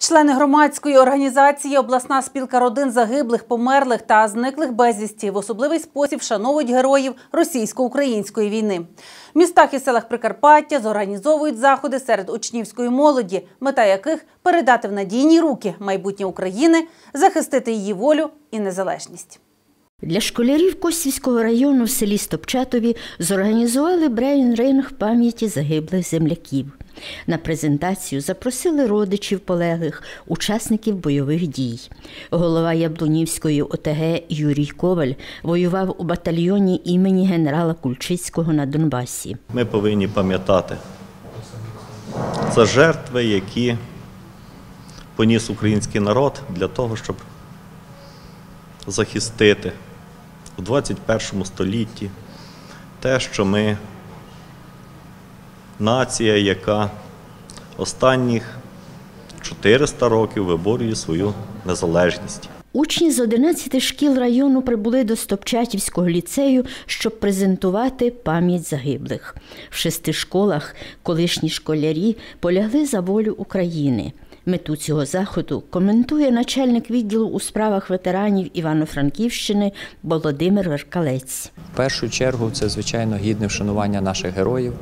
Члени громадської організації Обласна спілка родин загиблих, померлих та зниклих безвісті в особливий спосіб вшановують героїв російсько-української війни. В містах і селах Прикарпаття зорганізовують заходи серед учнівської молоді, мета яких передати в надійні руки майбутнє України, захистити її волю і незалежність. Для школярів Косівського району в селі Стопчатові зорганізували брейн-ринг пам'яті загиблих земляків. На презентацію запросили родичів полеглих, учасників бойових дій. Голова Яблунівської ОТГ Юрій Коваль воював у батальйоні імені генерала Кульчицького на Донбасі. Ми повинні пам'ятати за жертви, які поніс український народ для того, щоб захистити у 21 столітті те, що ми нація, яка останніх 400 років виборює свою незалежність. Учні з 11 шкіл району прибули до Стопчатівського ліцею, щоб презентувати пам'ять загиблих. В шести школах колишні школярі полягли за волю України. Мету цього заходу коментує начальник відділу у справах ветеранів Івано-Франківщини Володимир Веркалець. В першу чергу це звичайно гідне вшанування наших героїв.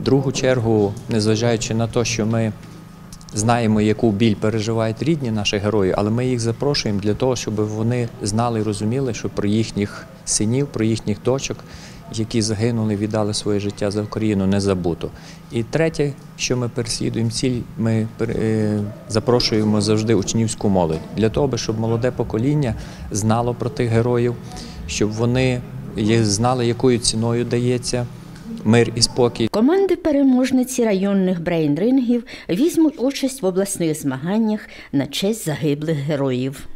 В другу чергу, незважаючи на те, що ми знаємо, яку біль переживають рідні наших героїв, але ми їх запрошуємо для того, щоб вони знали і розуміли, що про їхніх синів, про їхніх дочок, які загинули, віддали своє життя за Україну, не забуто. І третє, що ми переслідуємо ціль, ми е, запрошуємо завжди учнівську молодь для того, щоб молоде покоління знало про тих героїв, щоб вони знали, якою ціною дається мир і спокій. Команди переможниці районних брейн-рингів візьмуть участь в обласних змаганнях на честь загиблих героїв.